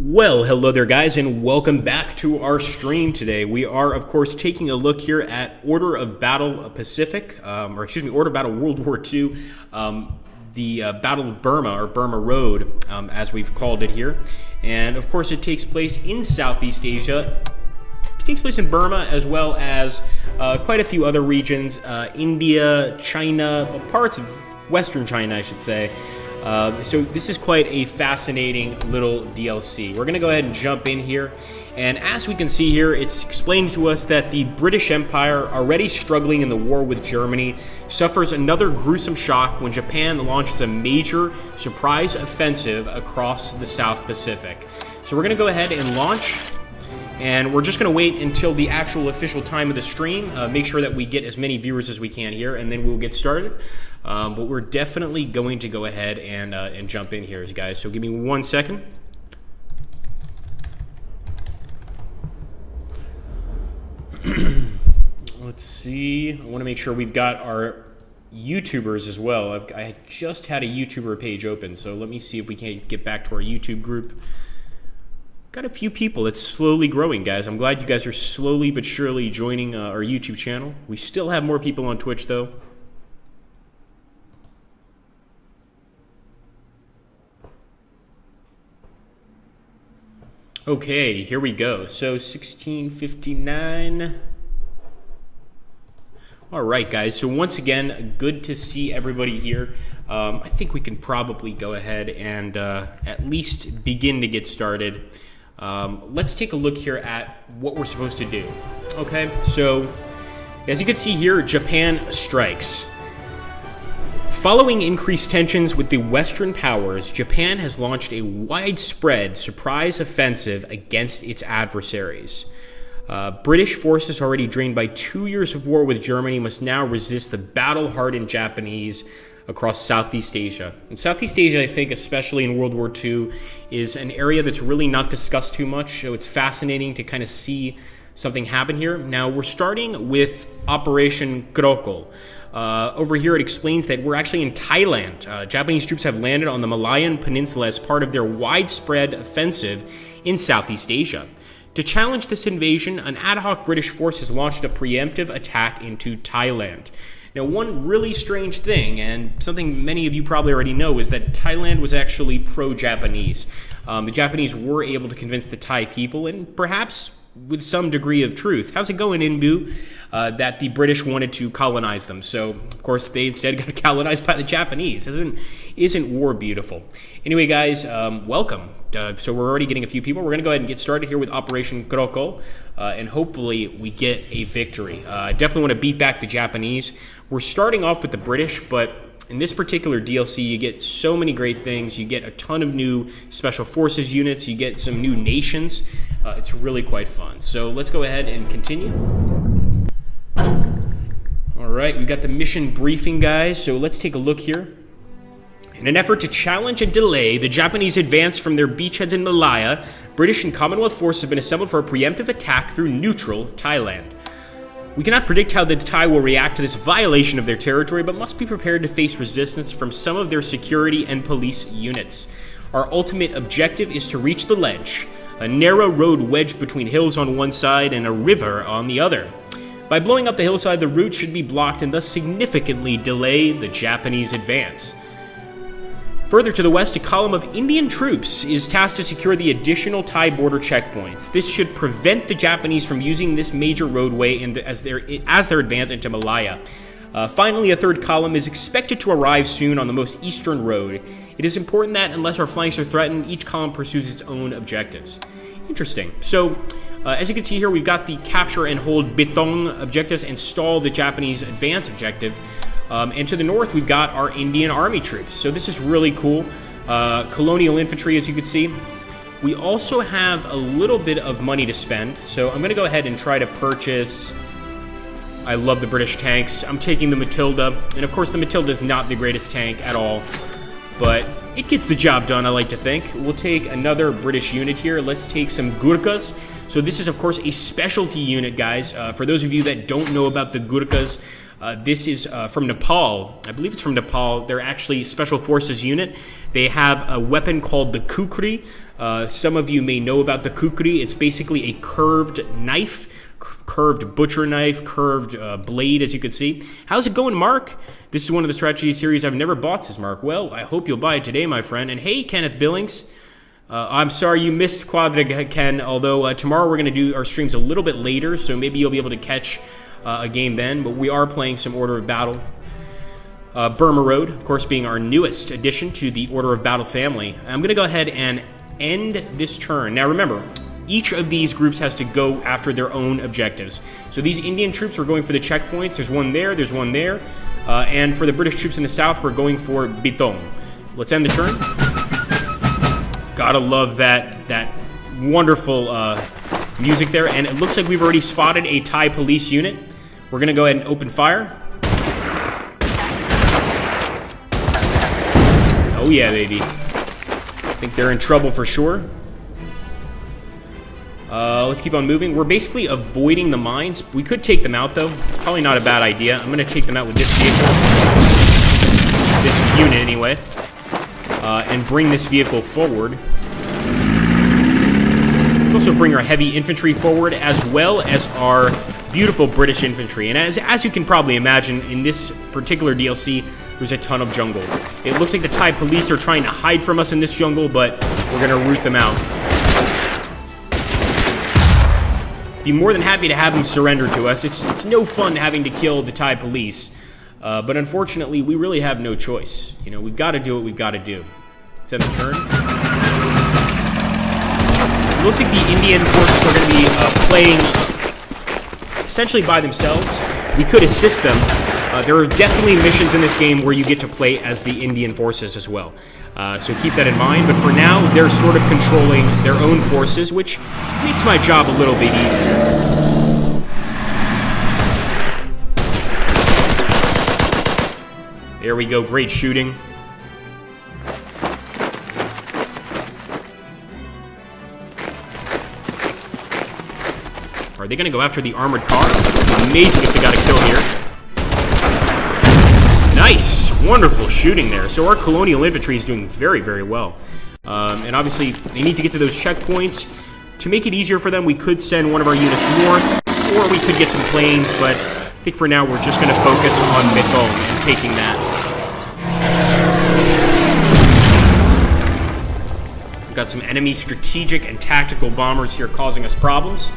Well, hello there, guys, and welcome back to our stream today. We are, of course, taking a look here at Order of Battle Pacific, um, or excuse me, Order of Battle World War II, um, the uh, Battle of Burma, or Burma Road, um, as we've called it here. And of course, it takes place in Southeast Asia. It takes place in Burma as well as uh, quite a few other regions uh, India, China, parts of Western China, I should say. Uh, so this is quite a fascinating little DLC. We're going to go ahead and jump in here. And as we can see here, it's explained to us that the British Empire, already struggling in the war with Germany, suffers another gruesome shock when Japan launches a major surprise offensive across the South Pacific. So we're going to go ahead and launch and we're just going to wait until the actual official time of the stream, uh, make sure that we get as many viewers as we can here, and then we'll get started. Um, but we're definitely going to go ahead and, uh, and jump in here, guys. So give me one second. Let's see. I want to make sure we've got our YouTubers as well. I've, I just had a YouTuber page open, so let me see if we can get back to our YouTube group. Got a few people. It's slowly growing, guys. I'm glad you guys are slowly but surely joining uh, our YouTube channel. We still have more people on Twitch, though. Okay, here we go. So 1659. All right, guys. So once again, good to see everybody here. Um, I think we can probably go ahead and uh, at least begin to get started. Um, let's take a look here at what we're supposed to do. Okay, so as you can see here, Japan strikes. Following increased tensions with the Western powers, Japan has launched a widespread surprise offensive against its adversaries. Uh, British forces, already drained by two years of war with Germany, must now resist the battle hardened Japanese across Southeast Asia. And Southeast Asia, I think, especially in World War II, is an area that's really not discussed too much. So it's fascinating to kind of see something happen here. Now, we're starting with Operation Krohcol. Uh, over here, it explains that we're actually in Thailand. Uh, Japanese troops have landed on the Malayan Peninsula as part of their widespread offensive in Southeast Asia. To challenge this invasion, an ad hoc British force has launched a preemptive attack into Thailand. Now, one really strange thing, and something many of you probably already know, is that Thailand was actually pro Japanese. Um, the Japanese were able to convince the Thai people, and perhaps with some degree of truth. How's it going, Inbu? Uh, that the British wanted to colonize them. So, of course, they instead got colonized by the Japanese. Isn't isn't war beautiful? Anyway, guys, um, welcome. Uh, so we're already getting a few people. We're going to go ahead and get started here with Operation Krohcol, uh, and hopefully we get a victory. Uh, I definitely want to beat back the Japanese. We're starting off with the British, but in this particular DLC, you get so many great things. You get a ton of new special forces units. You get some new nations. Uh, it's really quite fun. So let's go ahead and continue. All right, we got the mission briefing, guys. So let's take a look here. In an effort to challenge and delay the Japanese advance from their beachheads in Malaya, British and Commonwealth forces have been assembled for a preemptive attack through neutral Thailand. We cannot predict how the Thai will react to this violation of their territory, but must be prepared to face resistance from some of their security and police units. Our ultimate objective is to reach the ledge, a narrow road wedged between hills on one side and a river on the other. By blowing up the hillside, the route should be blocked and thus significantly delay the Japanese advance. Further to the west, a column of Indian troops is tasked to secure the additional Thai border checkpoints. This should prevent the Japanese from using this major roadway the, as, their, as their advance into Malaya. Uh, finally, a third column is expected to arrive soon on the most eastern road. It is important that, unless our flanks are threatened, each column pursues its own objectives. Interesting. So, uh, as you can see here, we've got the capture and hold Betong objectives and stall the Japanese advance objective. Um, and to the north, we've got our Indian Army troops. So this is really cool. Uh, colonial infantry, as you can see. We also have a little bit of money to spend. So I'm going to go ahead and try to purchase... I love the British tanks. I'm taking the Matilda. And of course, the Matilda is not the greatest tank at all. But it gets the job done, I like to think. We'll take another British unit here. Let's take some Gurkhas. So this is, of course, a specialty unit, guys. Uh, for those of you that don't know about the Gurkhas, Uh, this is uh, from Nepal. I believe it's from Nepal. They're actually special forces unit. They have a weapon called the kukri. Uh, some of you may know about the kukri. It's basically a curved knife, curved butcher knife, curved uh, blade, as you can see. How's it going, Mark? This is one of the strategy series I've never bought, says Mark. Well, I hope you'll buy it today, my friend. And hey, Kenneth Billings. Uh, I'm sorry you missed Quadra Ken, although uh, tomorrow we're going to do our streams a little bit later, so maybe you'll be able to catch uh, a game then. But we are playing some Order of Battle. Uh, Burma Road, of course, being our newest addition to the Order of Battle family. I'm going to go ahead and end this turn. Now, remember, each of these groups has to go after their own objectives. So these Indian troops are going for the checkpoints. There's one there, there's one there. Uh, and for the British troops in the south, we're going for Betong. Let's end the turn. Gotta love that that wonderful uh, music there. And it looks like we've already spotted a Thai police unit. We're gonna go ahead and open fire. Oh yeah, baby. I think they're in trouble for sure. Uh, let's keep on moving. We're basically avoiding the mines. We could take them out, though. Probably not a bad idea. I'm going to take them out with this vehicle. This unit, anyway uh, and bring this vehicle forward. Let's also bring our heavy infantry forward as well as our beautiful British infantry. And as, as you can probably imagine, in this particular DLC, there's a ton of jungle. It looks like the Thai police are trying to hide from us in this jungle, but we're to root them out. Be more than happy to have them surrender to us. It's, it's no fun having to kill the Thai police. Uh, but unfortunately, we really have no choice. You know, we've got to do what we've got to do. Send the turn. It looks like the Indian forces are going to be uh, playing essentially by themselves. We could assist them. Uh, there are definitely missions in this game where you get to play as the Indian forces as well. Uh, so keep that in mind. But for now, they're sort of controlling their own forces, which makes my job a little bit easier. There we go, great shooting. Are they going to go after the armored car? Amazing if they got a kill here. Nice! Wonderful shooting there. So our colonial infantry is doing very, very well. Um, and obviously, they need to get to those checkpoints. To make it easier for them, we could send one of our units north, or we could get some planes, but I think for now we're just going to focus on Betong and taking that. We've got some enemy strategic and tactical bombers here causing us problems.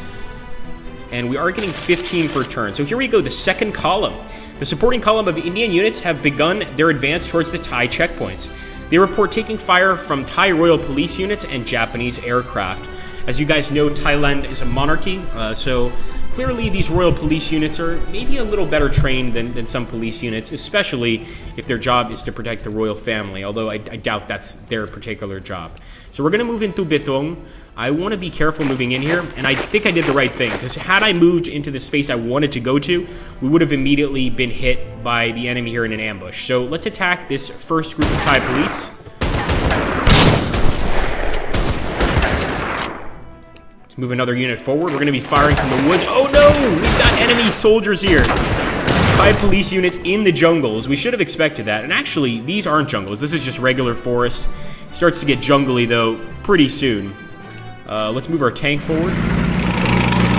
And we are getting 15 per turn. So here we go, the second column. The supporting column of Indian units have begun their advance towards the Thai checkpoints. They report taking fire from Thai Royal Police units and Japanese aircraft. As you guys know, Thailand is a monarchy, uh, so Clearly, these Royal Police units are maybe a little better trained than, than some police units, especially if their job is to protect the royal family, although I, I doubt that's their particular job. So we're going to move into Betong. I want to be careful moving in here, and I think I did the right thing, because had I moved into the space I wanted to go to, we would have immediately been hit by the enemy here in an ambush. So let's attack this first group of Thai police. Let's move another unit forward. We're going to be firing from the woods. Oh no! We've got enemy soldiers here. Thai police units in the jungles. We should have expected that. And actually, these aren't jungles. This is just regular forest. Starts to get jungly, though, pretty soon. Uh, let's move our tank forward.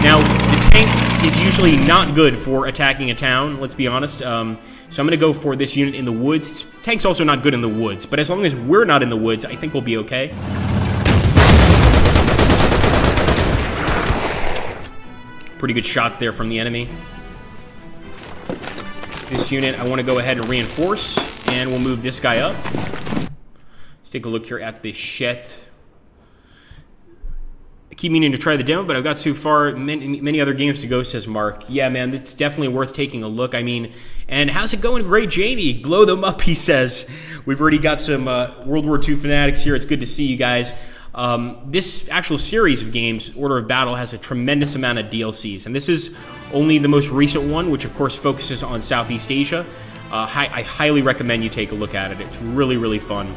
Now, the tank is usually not good for attacking a town, let's be honest. Um, so I'm going to go for this unit in the woods. Tank's also not good in the woods, but as long as we're not in the woods, I think we'll be okay. Pretty good shots there from the enemy. This unit I want to go ahead and reinforce, and we'll move this guy up. Let's take a look here at the Shet. I keep meaning to try the demo, but I've got so far many, many other games to go, says Mark. Yeah, man, it's definitely worth taking a look. I mean, and how's it going, great Jamie? Glow them up, he says. We've already got some uh, World War II fanatics here. It's good to see you guys. Um, this actual series of games, Order of Battle, has a tremendous amount of DLCs, and this is only the most recent one, which of course focuses on Southeast Asia. Uh, hi I highly recommend you take a look at it. It's really, really fun.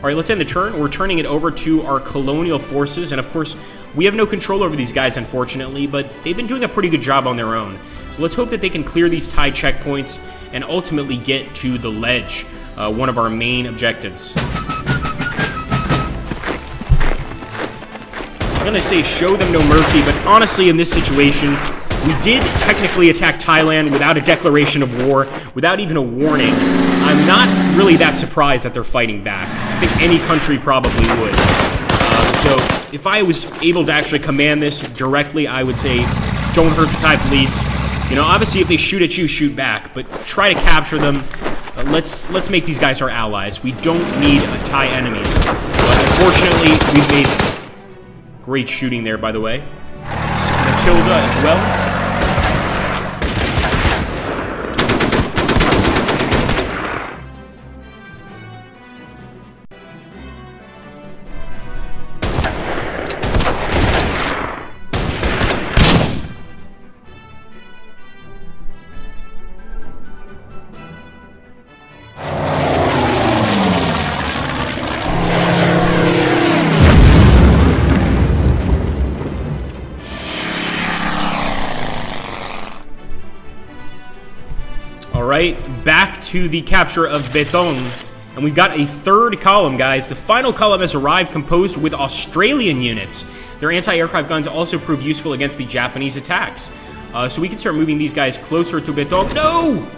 All right, let's end the turn. We're turning it over to our colonial forces. And of course, we have no control over these guys, unfortunately, but they've been doing a pretty good job on their own. So let's hope that they can clear these Thai checkpoints and ultimately get to the ledge, uh, one of our main objectives. I'm going to say show them no mercy, but honestly, in this situation, we did technically attack Thailand without a declaration of war, without even a warning. I'm not really that surprised that they're fighting back. I think any country probably would. Uh, so if I was able to actually command this directly, I would say don't hurt the Thai police. You know, obviously if they shoot at you, shoot back, but try to capture them. Uh, let's let's make these guys our allies. We don't need uh, Thai enemies. But unfortunately, we've made great shooting there, by the way. Matilda as well. To the capture of Betong. And we've got a third column, guys. The final column has arrived composed with Australian units. Their anti-aircraft guns also prove useful against the Japanese attacks. Uh, so we can start moving these guys closer to Betong. No!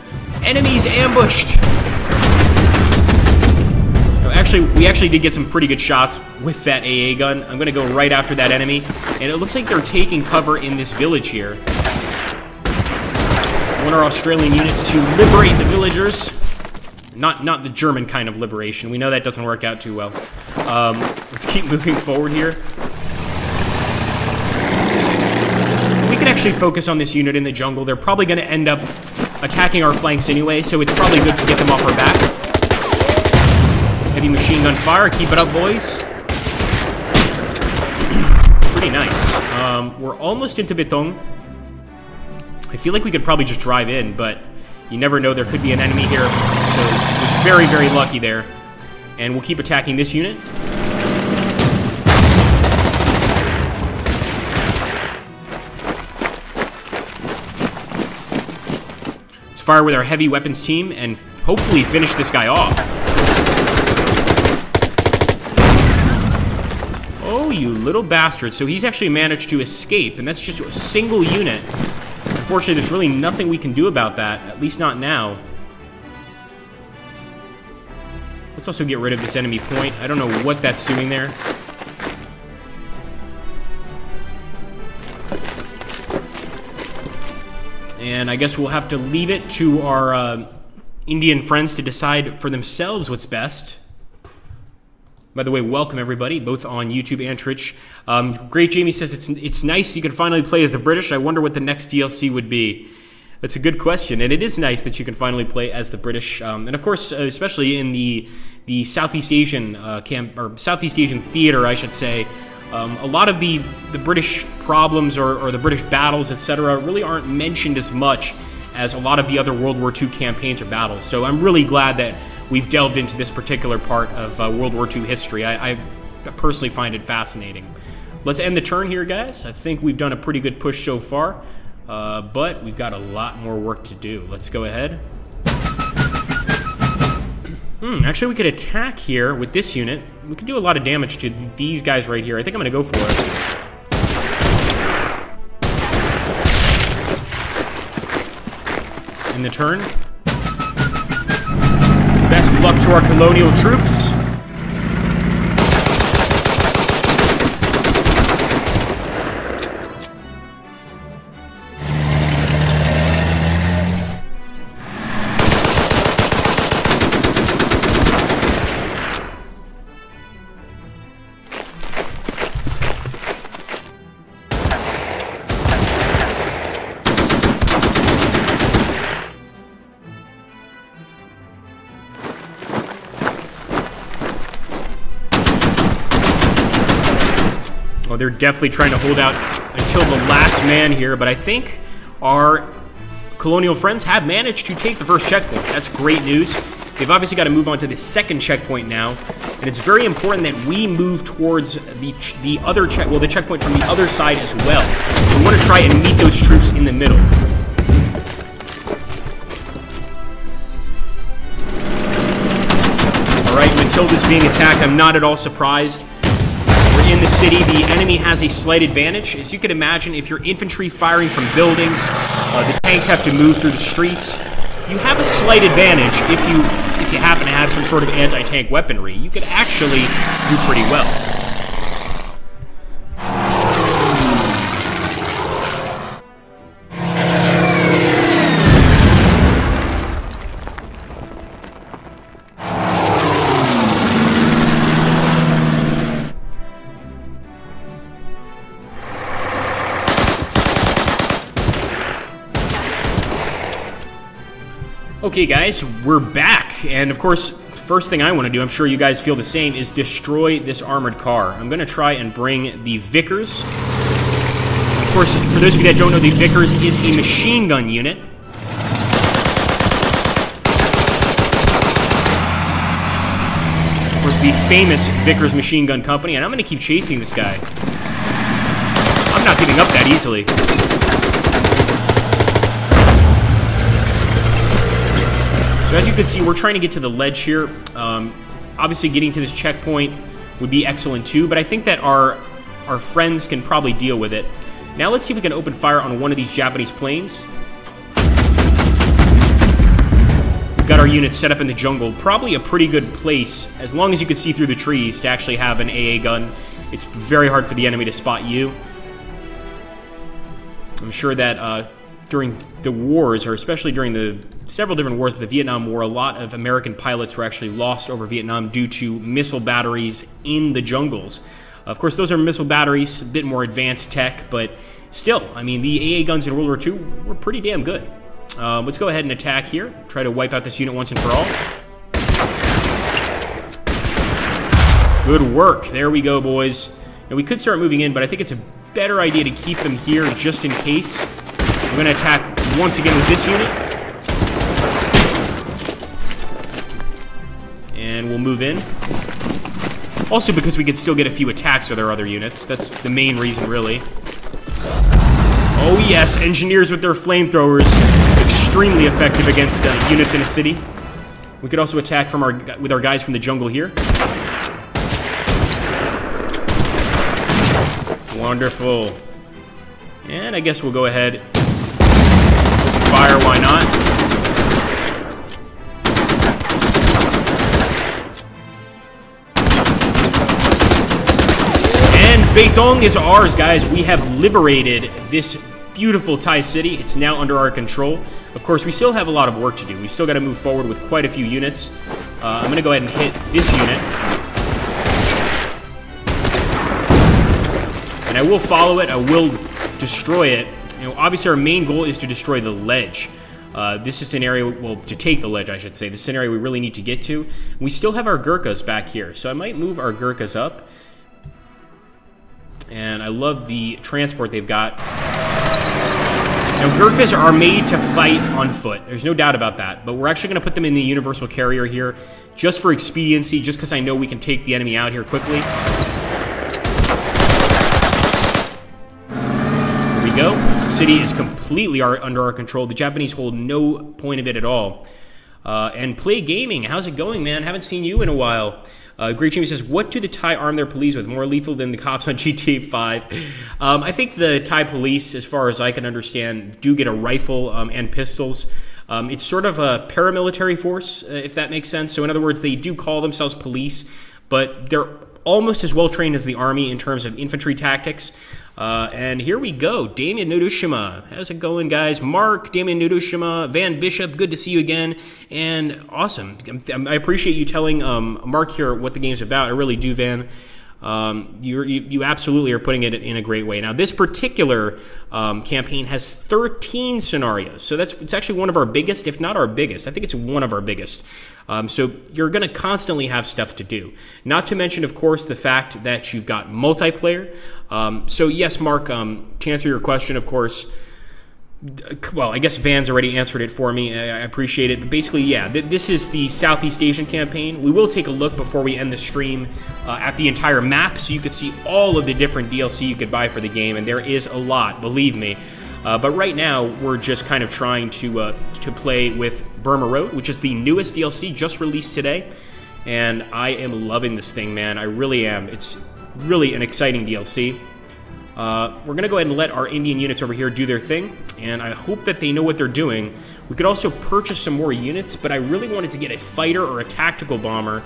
Enemies ambushed! actually, we actually did get some pretty good shots with that AA gun. I'm to go right after that enemy. And it looks like they're taking cover in this village here want our Australian units to liberate the villagers. Not, not the German kind of liberation. We know that doesn't work out too well. Um, let's keep moving forward here. We can actually focus on this unit in the jungle. They're probably going to end up attacking our flanks anyway, so it's probably good to get them off our back. Heavy machine gun fire. Keep it up, boys. Pretty nice. Um, we're almost into Betong. I feel like we could probably just drive in, but you never know. There could be an enemy here. So just very, very lucky there. And we'll keep attacking this unit. Let's fire with our heavy weapons team and hopefully finish this guy off. Oh, you little bastard. So he's actually managed to escape, and that's just a single unit. Unfortunately, there's really nothing we can do about that, at least not now. Let's also get rid of this enemy point. I don't know what that's doing there. And I guess we'll have to leave it to our uh, Indian friends to decide for themselves what's best. By the way, welcome everybody, both on YouTube and Twitch. Um, Great Jamie says it's it's nice you can finally play as the British. I wonder what the next DLC would be. That's a good question, and it is nice that you can finally play as the British, um, and of course, uh, especially in the the Southeast Asian uh, camp or Southeast Asian theater, I should say. Um, a lot of the the British problems or, or the British battles, etc., really aren't mentioned as much as a lot of the other World War II campaigns or battles. So I'm really glad that we've delved into this particular part of uh, World War II history. I, I personally find it fascinating. Let's end the turn here, guys. I think we've done a pretty good push so far, uh, but we've got a lot more work to do. Let's go ahead. Hmm, actually, we could attack here with this unit. We could do a lot of damage to these guys right here. I think I'm going to go for it. In the turn, Best luck to our colonial troops. They're definitely trying to hold out until the last man here, but I think our colonial friends have managed to take the first checkpoint. That's great news. They've obviously got to move on to the second checkpoint now, and it's very important that we move towards the the other check, well, the checkpoint from the other side as well. We want to try and meet those troops in the middle. All right, Matilda's being attacked. I'm not at all surprised. The city. The enemy has a slight advantage. As you can imagine, if you're infantry firing from buildings, uh, the tanks have to move through the streets you have a slight advantage if you if you happen to have some sort of anti-tank weaponry. You could actually do pretty well. Okay, guys, we're back. And of course, first thing I want to do, I'm sure you guys feel the same, is destroy this armored car. I'm going to try and bring the Vickers. Of course, for those of you that don't know, the Vickers is a machine gun unit. Of course, the famous Vickers Machine Gun Company, and I'm going to keep chasing this guy. I'm not giving up that easily. So as you can see, we're trying to get to the ledge here. Um, obviously, getting to this checkpoint would be excellent too, but I think that our, our friends can probably deal with it. Now let's see if we can open fire on one of these Japanese planes. We've got our units set up in the jungle. Probably a pretty good place, as long as you can see through the trees, to actually have an AA gun. It's very hard for the enemy to spot you. I'm sure that uh, during the wars, or especially during the several different wars, but the Vietnam War, a lot of American pilots were actually lost over Vietnam due to missile batteries in the jungles. Of course, those are missile batteries, a bit more advanced tech, but still, I mean, the AA guns in World War II were pretty damn good. Um, let's go ahead and attack here. Try to wipe out this unit once and for all. Good work. There we go, boys. Now, we could start moving in, but I think it's a better idea to keep them here just in case. I'm going to attack once again with this unit. We'll move in. Also because we could still get a few attacks with our other units. That's the main reason, really. Oh yes, engineers with their flamethrowers. Extremely effective against uh, units in a city. We could also attack from our with our guys from the jungle here. Wonderful. And I guess we'll go ahead fire, why not? Betong is ours, guys. We have liberated this beautiful Thai city. It's now under our control. Of course, we still have a lot of work to do. We still got to move forward with quite a few units. Uh, I'm going to go ahead and hit this unit. And I will follow it. I will destroy it you know, obviously our main goal is to destroy the ledge. Uh, this is an area, well, to take the ledge, I should say. This is an area we really need to get to. We still have our Gurkhas back here, so I might move our Gurkhas up. And I love the transport they've got. Now, Gurkhas are made to fight on foot. There's no doubt about that. But we're actually going to put them in the universal carrier here just for expediency, just because I know we can take the enemy out here quickly. Here we go city is completely our, under our control. The Japanese hold no point of it at all. Uh, and Play Gaming, how's it going, man? Haven't seen you in a while. Uh, Great Jimmy says, What do the Thai arm their police with? More lethal than the cops on GTA 5? Um, I think the Thai police, as far as I can understand, do get a rifle um, and pistols. Um, it's sort of a paramilitary force, uh, if that makes sense. So, in other words, they do call themselves police, but they're almost as well trained as the army in terms of infantry tactics. Uh, and here we go. Damien Nudushima. How's it going, guys? Mark, Damien Nudushima, Van Bishop, good to see you again. And awesome. I appreciate you telling um, Mark here what the game's about. I really do, Van. Um, you, you absolutely are putting it in a great way. Now, this particular um, campaign has 13 scenarios, so that's it's actually one of our biggest, if not our biggest. I think it's one of our biggest. Um, so you're going to constantly have stuff to do. Not to mention, of course, the fact that you've got multiplayer. Um, so yes, Mark, um, to answer your question, of course well, I guess Van's already answered it for me. I appreciate it. But basically, yeah, th- this is the Southeast Asian campaign. We will take a look before we end the stream uh, at the entire map so you could see all of the different DLC you could buy for the game. And there is a lot, believe me. Uh, but right now, we're just kind of trying to, uh, to play with Burma Road, which is the newest DLC just released today. And I am loving this thing, man. I really am. It's really an exciting DLC. Uh, we're going to go ahead and let our Indian units over here do their thing, and I hope that they know what they're doing. We could also purchase some more units, but I really wanted to get a fighter or a tactical bomber,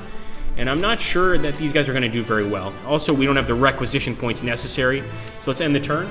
and I'm not sure that these guys are going to do very well. Also, we don't have the requisition points necessary, so let's end the turn.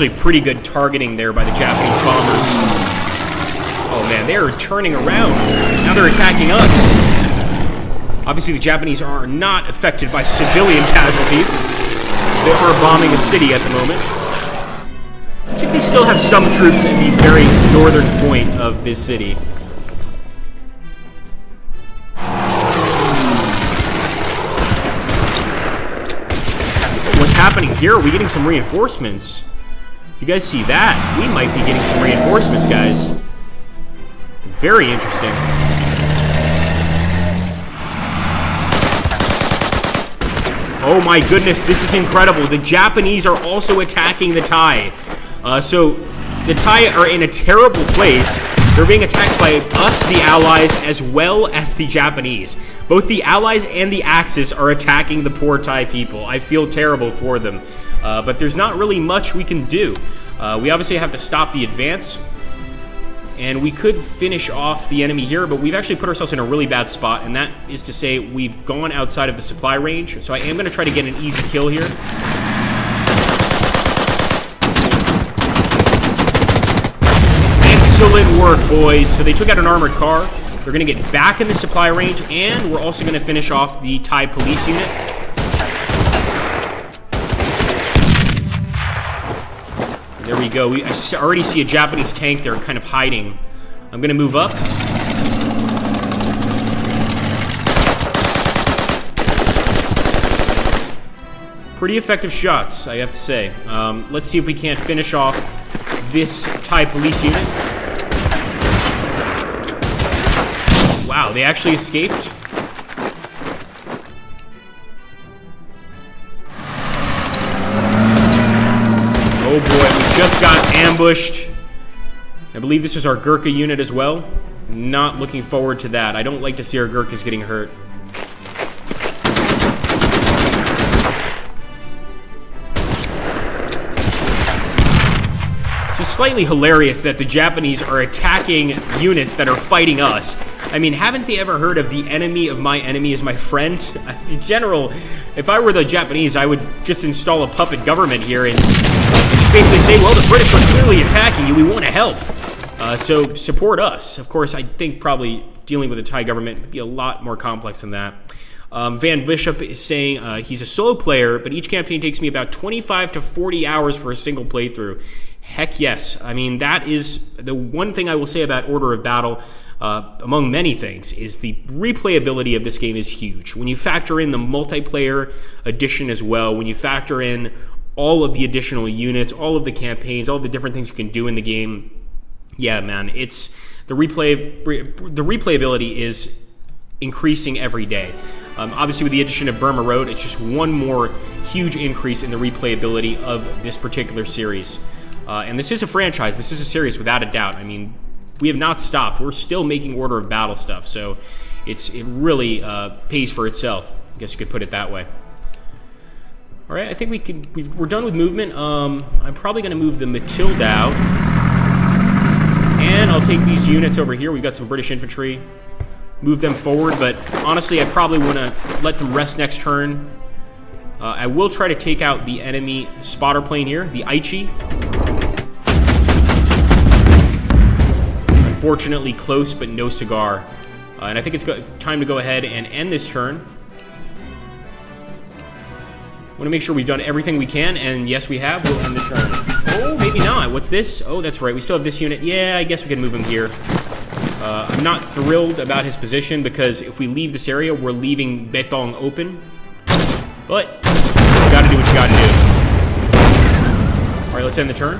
Actually pretty good targeting there by the Japanese bombers. Oh man, they are turning around. Now they're attacking us. Obviously, the Japanese are not affected by civilian casualties. They are bombing a city at the moment. I think they still have some troops in the very northern point of this city. What's happening here? Are we getting some reinforcements? You guys see that, we might be getting some reinforcements, guys. Very interesting. Oh my goodness, this is incredible. The Japanese are also attacking the Thai. Uh, so, the Thai are in a terrible place. They're being attacked by us, the Allies, as well as the Japanese. Both the Allies and the Axis are attacking the poor Thai people. I feel terrible for them. Uh, but there's not really much we can do. Uh, we obviously have to stop the advance, and we could finish off the enemy here, but we've actually put ourselves in a really bad spot, and that is to say we've gone outside of the supply range. So I am going to try to get an easy kill here. Excellent work, boys. So they took out an armored car. They're going to get back in the supply range, and we're also going to finish off the Thai police unit. We go. We, I already see a Japanese tank there kind of hiding. I'm going to move up. Pretty effective shots, I have to say. Um, let's see if we can't finish off this Thai police unit. Wow, they actually escaped. Just got ambushed. I believe this is our Gurkha unit as well. Not looking forward to that. I don't like to see our Gurkhas getting hurt. It's just slightly hilarious that the Japanese are attacking units that are fighting us. I mean, haven't they ever heard of the enemy of my enemy is my friend? In general, if I were the Japanese, I would just install a puppet government here and basically say, well, the British are clearly attacking you. We want to help. Uh, so support us. Of course, I think probably dealing with the Thai government would be a lot more complex than that. Um, Van Bishop is saying uh, he's a solo player, but each campaign takes me about 25 to 40 hours for a single playthrough. Heck yes. I mean, that is the one thing I will say about Order of Battle. Uh, among many things, is the replayability of this game is huge. When you factor in the multiplayer edition as well, when you factor in all of the additional units, all of the campaigns, all the different things you can do in the game. Yeah, man, it's the replay. The replayability is increasing every day. Um, obviously, with the addition of Burma Road, it's just one more huge increase in the replayability of this particular series. Uh, and this is a franchise. This is a series without a doubt. I mean, we have not stopped. We're still making Order of Battle stuff, so it's it really uh, pays for itself. I guess you could put it that way. All right, I think we could. we are done with movement. Um, I'm probably going to move the Matilda out, and I'll take these units over here. We've got some British infantry. Move them forward, but honestly, I probably want to let them rest next turn. Uh, I will try to take out the enemy spotter plane here, the Aichi. Unfortunately, close, but no cigar. Uh, and I think it's time to go ahead and end this turn want to make sure we've done everything we can, and yes, we have. We'll end the turn. Oh, maybe not. What's this? Oh, that's right. We still have this unit. Yeah, I guess we can move him here. Uh, I'm not thrilled about his position because if we leave this area, we're leaving Betong open. But you gotta do what you gotta do. All right, let's end the turn.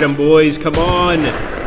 Get them, boys. Come on.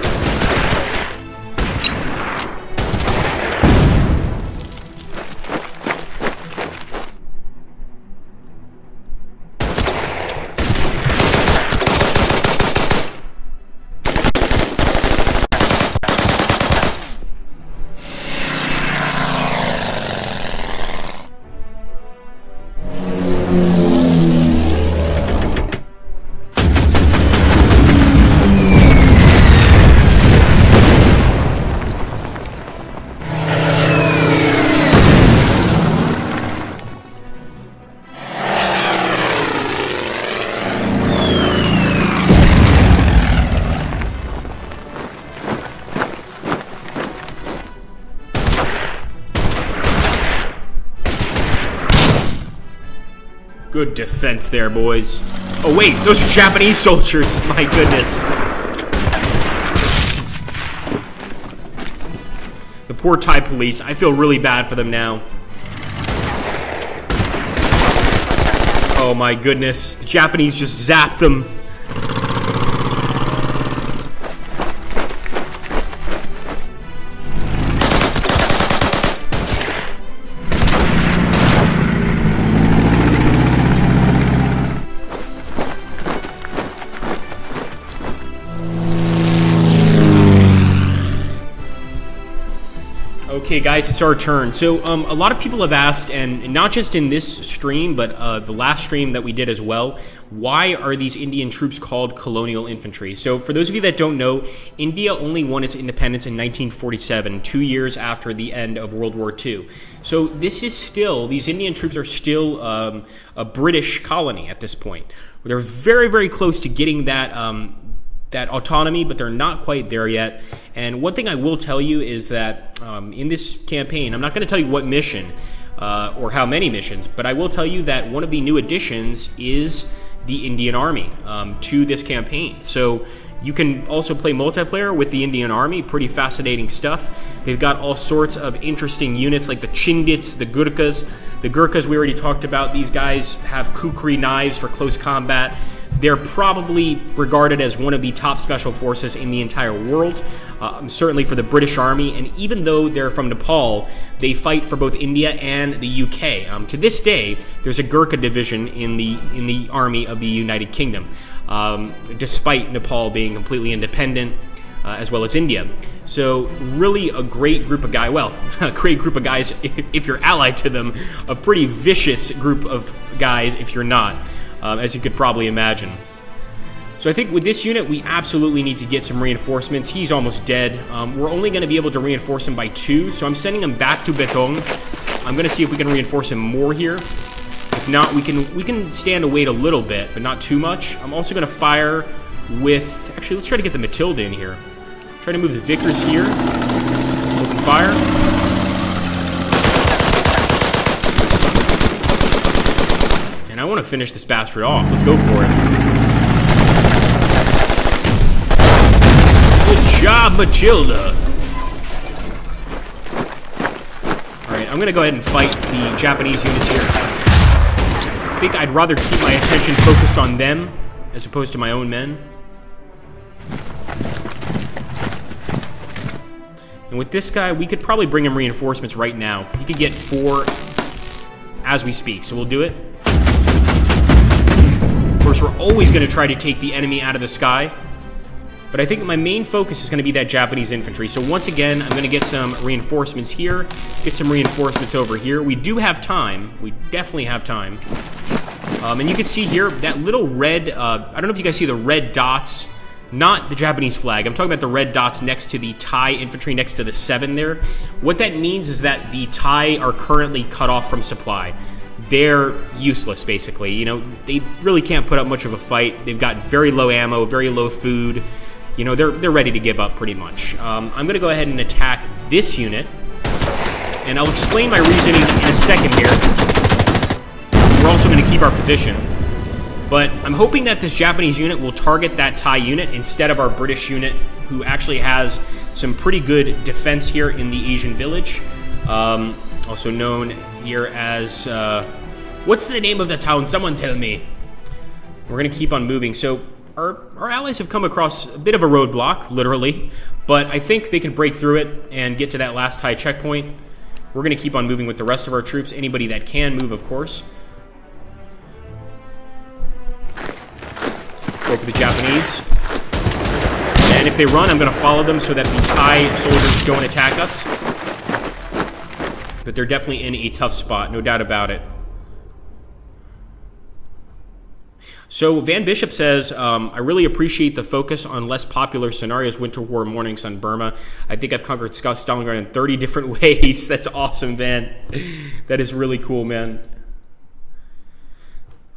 Good defense there, boys. Oh, wait, those are Japanese soldiers. My goodness. The poor Thai police. I feel really bad for them now. Oh my goodness. The Japanese just zapped them. Okay, guys, it's our turn. So, um, a lot of people have asked, and not just in this stream, but uh, the last stream that we did as well, why are these Indian troops called colonial infantry? So, for those of you that don't know, India only won its independence in 1947, two years after the end of World War II. So, this is still, these Indian troops are still um, a British colony at this point. They're very, very close to getting that. Um, that autonomy, but they're not quite there yet. And one thing I will tell you is that um, in this campaign, I'm not going to tell you what mission uh, or how many missions, but I will tell you that one of the new additions is the Indian Army um, to this campaign. So you can also play multiplayer with the Indian Army, pretty fascinating stuff. They've got all sorts of interesting units like the Chindits, the Gurkhas. The Gurkhas we already talked about. These guys have kukri knives for close combat. They're probably regarded as one of the top special forces in the entire world, uh, certainly for the British Army. And even though they're from Nepal, they fight for both India and the UK. Um, to this day, there's a Gurkha division in the in the army of the United Kingdom, um, despite Nepal being completely independent. Uh, as well as India. So, really, a great group of guys. Well, a great group of guys if you're allied to them, a pretty vicious group of guys if you're not um, as you could probably imagine. So I think with this unit, we absolutely need to get some reinforcements. He's almost dead. Um, we're only going to be able to reinforce him by two, so I'm sending him back to Betong. I'm going to see if we can reinforce him more here. If not, we can we can stand to wait a little bit, but not too much. I'm also going to fire with... Actually, let's try to get the Matilda in here. Try to move the Vickers here. Open fire. I want to finish this bastard off. Let's go for it. Good job, Matilda. Alright, I'm going to go ahead and fight the Japanese units here. I think I'd rather keep my attention focused on them as opposed to my own men. And with this guy, we could probably bring him reinforcements right now. He could get four as we speak, so we'll do it. Course, we're always going to try to take the enemy out of the sky. But I think my main focus is going to be that Japanese infantry. So once again, I'm going to get some reinforcements here, get some reinforcements over here. We do have time. We definitely have time. Um, and you can see here, that little red, uh, I don't know if you guys see the red dots, not the Japanese flag. I'm talking about the red dots next to the Thai infantry, next to the 7 there. What that means is that the Thai are currently cut off from supply they're useless basically. You know, they really can't put up much of a fight. They've got very low ammo, very low food you know, they're, they're ready to give up pretty much. Um, I'm going to go ahead and attack this unit, and I'll explain my reasoning in a second here. We're also going to keep our position, but I'm hoping that this Japanese unit will target that Thai unit instead of our British unit, who actually has some pretty good defense here in the Asian village, um, also known here as... Uh, what's the name of the town? Someone tell me. We're going to keep on moving. So our, our allies have come across a bit of a roadblock, literally, but I think they can break through it and get to that last Thai checkpoint. We're going to keep on moving with the rest of our troops, anybody that can move, of course. Go for the Japanese. And if they run, I'm going to follow them so that the Thai soldiers don't attack us. But they're definitely in a tough spot, no doubt about it. So Van Bishop says, um, I really appreciate the focus on less popular scenarios, Winter War, Morning Sun, Burma. I think I've conquered Stalingrad in 30 different ways. That's awesome, Van. that is really cool, man.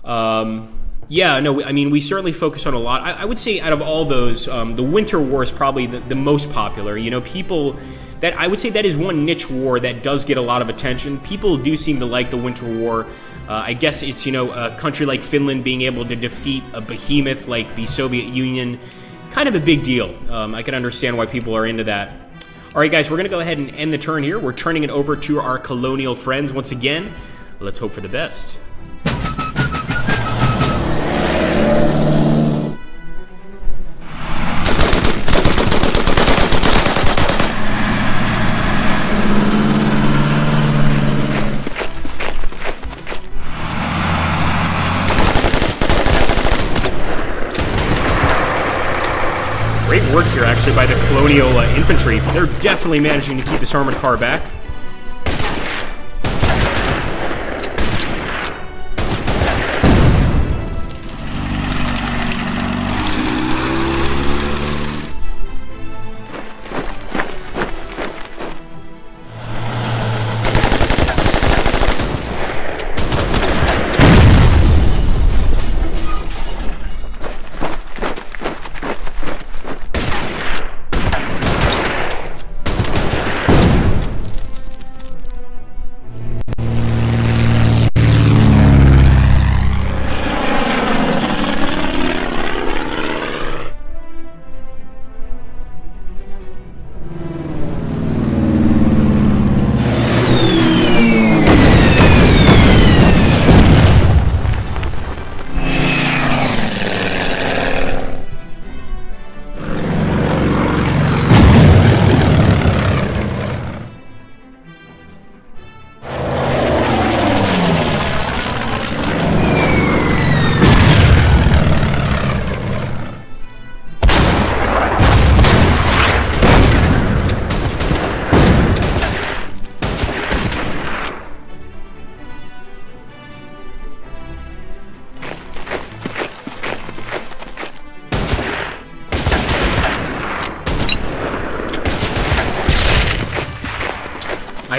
Um, yeah, no, I mean, we certainly focus on a lot. I, I would say out of all those, um, the Winter War is probably the, the most popular. You know, people that I would say that is one niche war that does get a lot of attention. People do seem to like the Winter War. Uh, I guess it's, you know, a country like Finland being able to defeat a behemoth like the Soviet Union. Kind of a big deal. Um, I can understand why people are into that. All right, guys, we're going to go ahead and end the turn here. We're turning it over to our colonial friends once again. Let's hope for the best. By the Colonial uh, Infantry. They're definitely managing to keep this armored car back.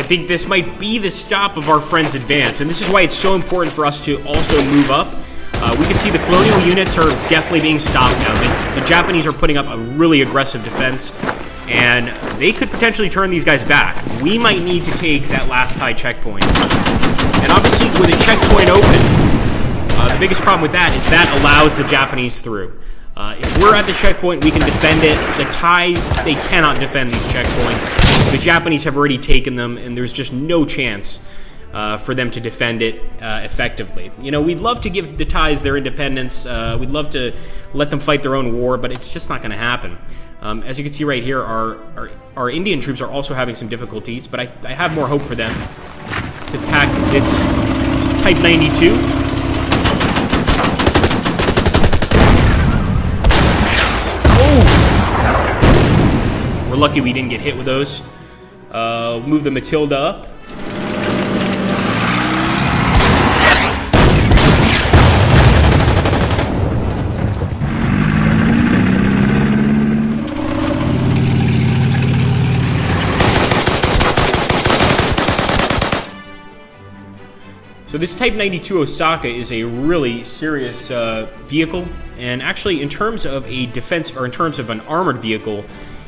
Think this might be the stop of our friend's advance, and this is why it's so important for us to also move up. Uh, we can see the colonial units are definitely being stopped now. The, the Japanese are putting up a really aggressive defense, and they could potentially turn these guys back. We might need to take that last Thai checkpoint. And obviously, with a checkpoint open, uh, the biggest problem with that is that allows the Japanese through. Uh, if we're at the checkpoint, we can defend it. The Thais, they cannot defend these checkpoints. The Japanese have already taken them, and there's just no chance uh, for them to defend it uh, effectively. You know, we'd love to give the Thais their independence. Uh, we'd love to let them fight their own war, but it's just not going to happen. Um, as you can see right here, our, our, our Indian troops are also having some difficulties, but I, I have more hope for them to attack this Type 92. Oh! We're lucky we didn't get hit with those. Uh, move the Matilda up. So this Type 92 Osaka is a really serious uh, vehicle, and actually in terms of a defense, or in terms of an armored vehicle,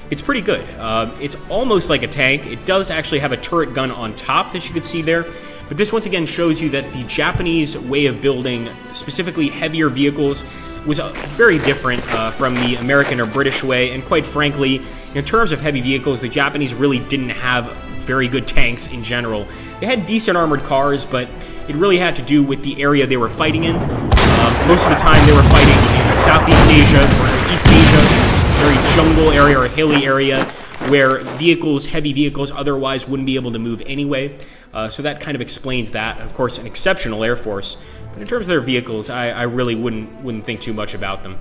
it's pretty good. Uh, it's almost like a tank. It does actually have a turret gun on top, as you can see there, but this once again shows you that the Japanese way of building, specifically heavier vehicles, was uh, very different uh, from the American or British way, and quite frankly, in terms of heavy vehicles, the Japanese really didn't have very good tanks in general. They had decent armored cars, but it really had to do with the area they were fighting in. Uh, most of the time they were fighting in Southeast Asia or East Asia, very jungle area or hilly area where vehicles, heavy vehicles, otherwise wouldn't be able to move anyway. Uh, so that kind of explains that. Of course, an exceptional Air Force, but in terms of their vehicles, I, I really wouldn't wouldn't think too much about them.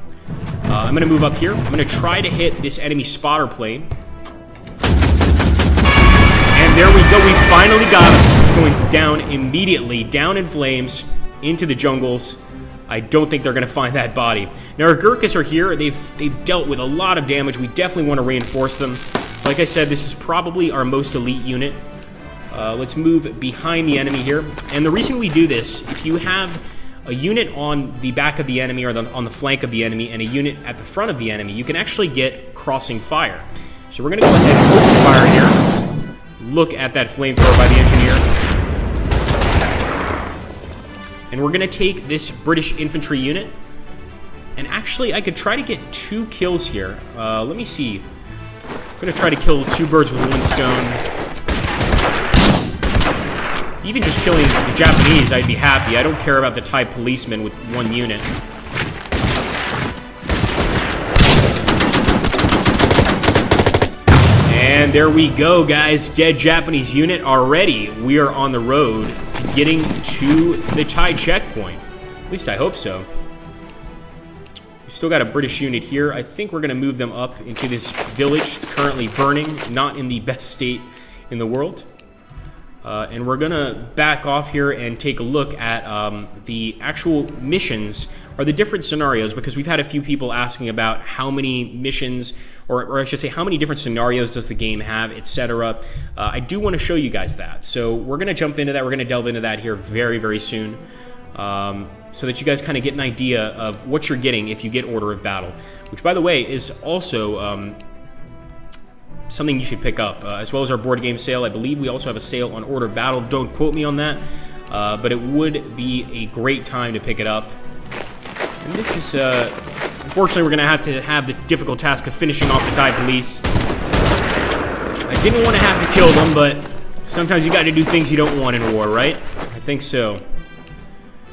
Uh, I'm going to move up here. I'm going to try to hit this enemy spotter plane. And there we go. We finally got him. He's going down immediately, down in flames, into the jungles. I don't think they're going to find that body. Now, our Gurkhas are here. They've, they've dealt with a lot of damage. We definitely want to reinforce them. Like I said, this is probably our most elite unit. Uh, let's move behind the enemy here. And the reason we do this, if you have a unit on the back of the enemy or the, on the flank of the enemy and a unit at the front of the enemy, you can actually get crossing fire. So we're going to go ahead and open fire here look at that flamethrower by the engineer. And we're going to take this British infantry unit. And actually, I could try to get two kills here. Uh, let me see. I'm going to try to kill two birds with one stone. Even just killing the Japanese, I'd be happy. I don't care about the Thai policemen with one unit. And there we go, guys. Dead Japanese unit already. We are on the road getting to the Thai checkpoint. At least I hope so. We still got a British unit here. I think we're going to move them up into this village. It's currently burning, not in the best state in the world. Uh, and we're going to back off here and take a look at um, the actual missions or the different scenarios because we've had a few people asking about how many missions, or, or I should say, how many different scenarios does the game have, etc. Uh, I do want to show you guys that. So we're going to jump into that. We're going to delve into that here very, very soon. Um, so that you guys kind of get an idea of what you're getting if you get Order of Battle, which, by the way, is also um, something you should pick up, uh, as well as our board game sale. I believe we also have a sale on Order Battle. Don't quote me on that, uh, but it would be a great time to pick it up. And this is, uh, unfortunately, we're to have to have the difficult task of finishing off the Thai police. I didn't want to have to kill them, but sometimes you got to do things you don't want in war, right? I think so.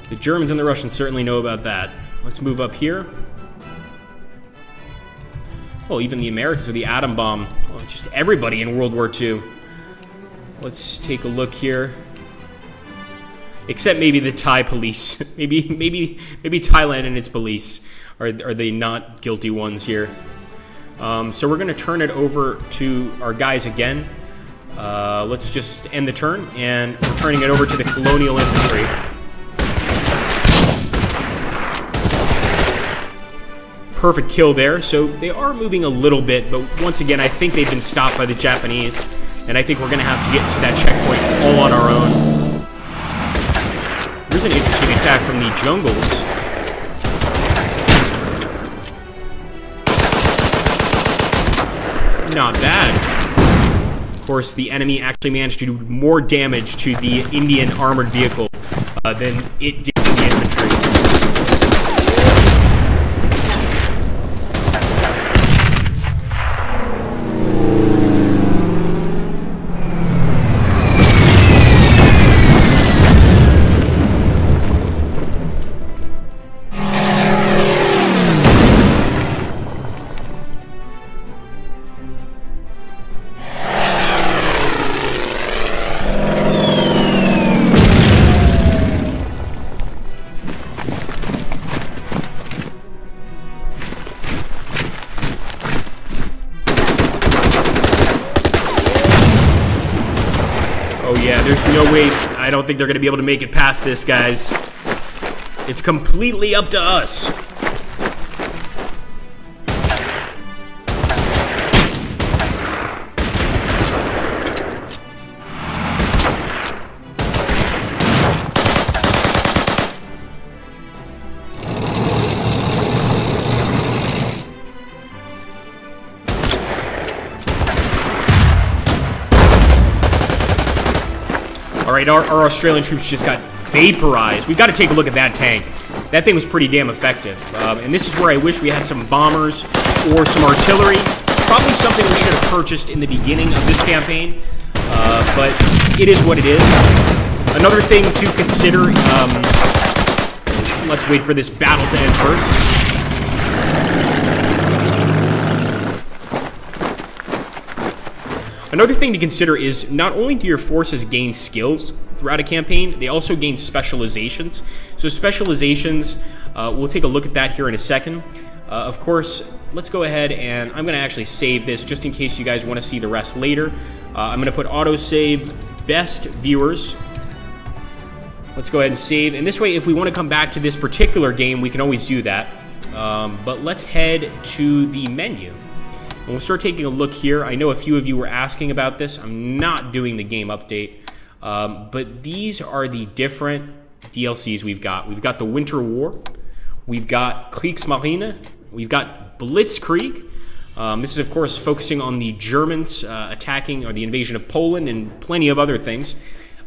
The Germans and the Russians certainly know about that. Let's move up here. Well, even the Americans with the atom bomb. Well, just everybody in World War II. Let's take a look here. Except maybe the Thai police. maybe, maybe, maybe Thailand and its police are, are the not guilty ones here. Um, so we're going to turn it over to our guys again. Uh, let's just end the turn, and we're turning it over to the Colonial Infantry. perfect kill there. So they are moving a little bit, but once again, I think they've been stopped by the Japanese, and I think we're going to have to get to that checkpoint all on our own. An interesting attack from the jungles. Not bad. Of course, the enemy actually managed to do more damage to the Indian armored vehicle uh, than it did to the infantry. They're going to be able to make it past this, guys. It's completely up to us. Right, our, our Australian troops just got vaporized. We've got to take a look at that tank. That thing was pretty damn effective. Um, and this is where I wish we had some bombers or some artillery. Probably something we should have purchased in the beginning of this campaign. Uh, but it is what it is. Another thing to consider, um, let's wait for this battle to end first. Another thing to consider is not only do your forces gain skills throughout a campaign, they also gain specializations. So specializations, uh, we'll take a look at that here in a second. Uh, of course, let's go ahead and I'm going to actually save this just in case you guys want to see the rest later. Uh, I'm going to put autosave best viewers. Let's go ahead and save. And this way, if we want to come back to this particular game, we can always do that. Um, but let's head to the menu. We'll start taking a look here. I know a few of you were asking about this. I'm not doing the game update. Um, but these are the different DLCs we've got. We've got the Winter War. We've got Kriegsmarine. We've got Blitzkrieg. Um, this is, of course, focusing on the Germans uh, attacking or the invasion of Poland and plenty of other things.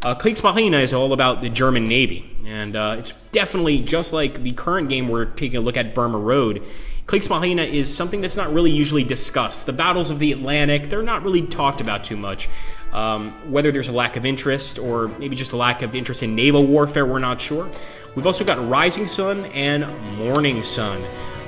Uh, Kriegsmarine is all about the German Navy, and uh, it's definitely just like the current game we're taking a look at, Burma Road. Kriegsmarine is something that's not really usually discussed. The battles of the Atlantic, they're not really talked about too much. Um, whether there's a lack of interest or maybe just a lack of interest in naval warfare, we're not sure. We've also got Rising Sun and Morning Sun.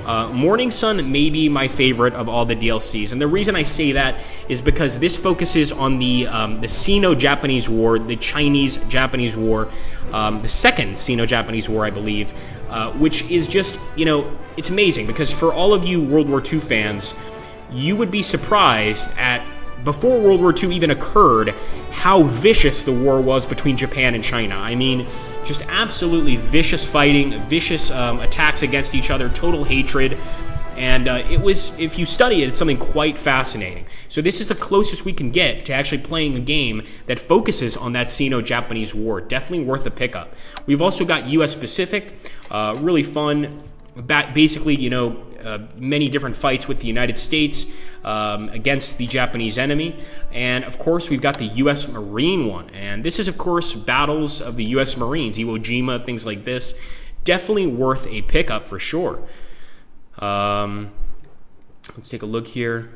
Uh, Morning Sun may be my favorite of all the DLCs, and the reason I say that is because this focuses on the um, the Sino-Japanese War, the Chinese-Japanese War, um, the second Sino-Japanese War, I believe, uh, which is just you know it's amazing because for all of you World War II fans, you would be surprised at before World War II even occurred, how vicious the war was between Japan and China. I mean, just absolutely vicious fighting, vicious um, attacks against each other, total hatred. And uh, it was, if you study it, it's something quite fascinating. So, this is the closest we can get to actually playing a game that focuses on that Sino Japanese war. Definitely worth a pickup. We've also got US Pacific, uh, really fun. Basically, you know, uh, many different fights with the United States um, against the Japanese enemy. And of course, we've got the U.S. Marine one. And this is, of course, battles of the U.S. Marines, Iwo Jima, things like this. Definitely worth a pickup for sure. Um, let's take a look here.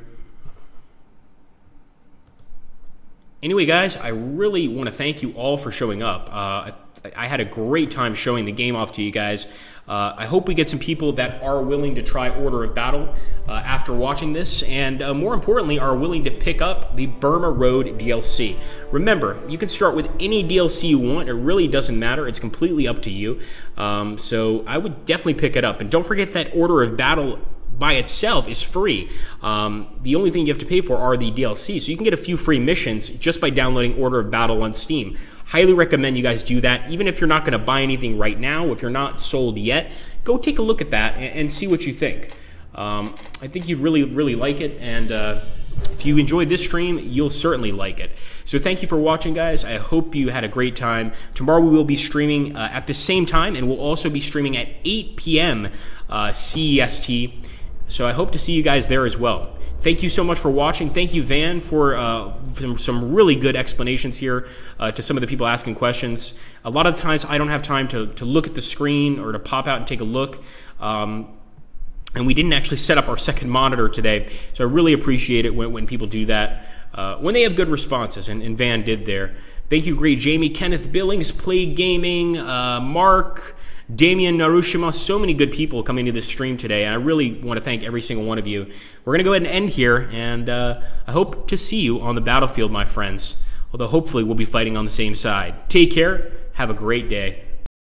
Anyway, guys, I really want to thank you all for showing up. Uh, I had a great time showing the game off to you guys. Uh, I hope we get some people that are willing to try Order of Battle uh, after watching this, and uh, more importantly, are willing to pick up the Burma Road DLC. Remember, you can start with any DLC you want. It really doesn't matter. It's completely up to you. Um, so I would definitely pick it up. And don't forget that Order of Battle by itself is free. Um, the only thing you have to pay for are the DLC. So you can get a few free missions just by downloading Order of Battle on Steam. Highly recommend you guys do that. Even if you're not going to buy anything right now, if you're not sold yet, go take a look at that and, and see what you think. Um, I think you'd really, really like it. And uh, if you enjoyed this stream, you'll certainly like it. So thank you for watching, guys. I hope you had a great time. Tomorrow we will be streaming uh, at the same time, and we'll also be streaming at 8 p.m. Uh, CEST. So I hope to see you guys there as well. Thank you so much for watching. Thank you, Van, for uh, some, some, really good explanations here uh, to some of the people asking questions. A lot of times I don't have time to, to look at the screen or to pop out and take a look. Um, and we didn't actually set up our second monitor today. So I really appreciate it when, when people do that, uh, when they have good responses, and, and, Van did there. Thank you, great Jamie, Kenneth Billings, Play Gaming, uh, Mark, Damian Narushima, so many good people coming to this stream today, and I really want to thank every single one of you. We're going to go ahead and end here, and uh, I hope to see you on the battlefield, my friends. Although hopefully we'll be fighting on the same side. Take care. Have a great day.